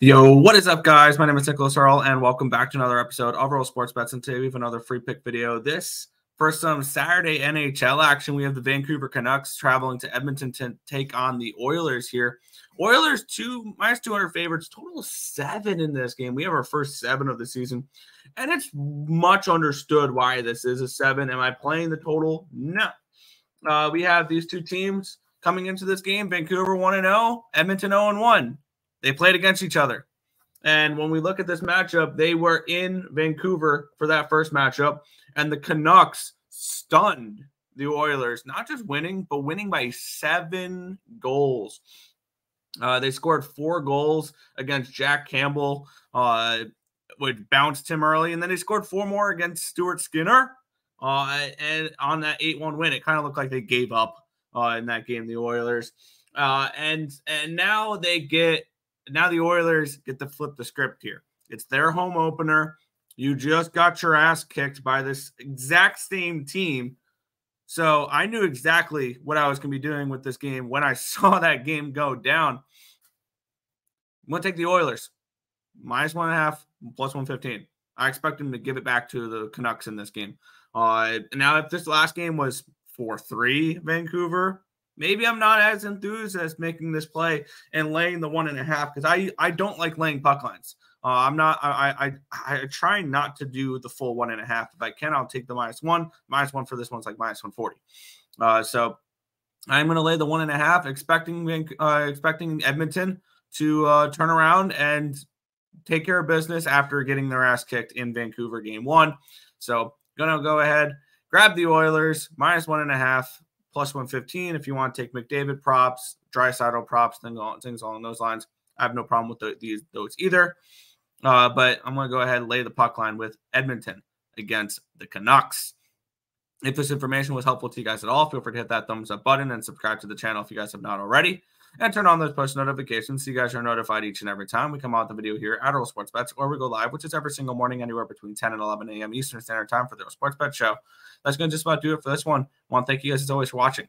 Yo, what is up, guys? My name is Nicholas Earle, and welcome back to another episode of Earle Sports Bets. And today we have another free pick video. This for some Saturday NHL action, we have the Vancouver Canucks traveling to Edmonton to take on the Oilers here. Oilers two minus 200 favorites, total seven in this game. We have our first seven of the season, and it's much understood why this is a seven. Am I playing the total? No. Uh, we have these two teams coming into this game Vancouver 1 0, Edmonton 0 1. They played against each other. And when we look at this matchup, they were in Vancouver for that first matchup, and the Canucks stunned the Oilers, not just winning, but winning by seven goals. Uh, they scored four goals against Jack Campbell, uh, which bounced him early, and then they scored four more against Stuart Skinner. Uh, and on that 8 1 win, it kind of looked like they gave up uh, in that game, the Oilers. Uh, and and now they get now the Oilers get to flip the script here. It's their home opener. You just got your ass kicked by this exact same team. So I knew exactly what I was going to be doing with this game when I saw that game go down. I'm going to take the Oilers minus one and a half, plus 115. I expect them to give it back to the Canucks in this game. Uh, now, if this last game was 4 3 Vancouver, maybe I'm not as enthused as making this play and laying the one and a half because I I don't like laying puck lines. Uh, I'm not. I, I I try not to do the full one and a half. If I can, I'll take the minus one. Minus one for this one's like minus one forty. Uh, so I'm going to lay the one and a half, expecting uh, expecting Edmonton to uh, turn around and take care of business after getting their ass kicked in Vancouver game one. So gonna go ahead, grab the Oilers minus one and a half plus 115 if you want to take McDavid props, Draisaitl props, things, things along those lines. I have no problem with the, these those either. Uh, but I'm going to go ahead and lay the puck line with Edmonton against the Canucks. If this information was helpful to you guys at all, feel free to hit that thumbs up button and subscribe to the channel if you guys have not already. And turn on those post notifications so you guys are notified each and every time we come out with the video here at Earle Sports Bets or we go live, which is every single morning, anywhere between 10 and 11 a.m. Eastern Standard Time for the Earle Sports Bet Show. That's going to just about do it for this one. I want to thank you guys as always for watching.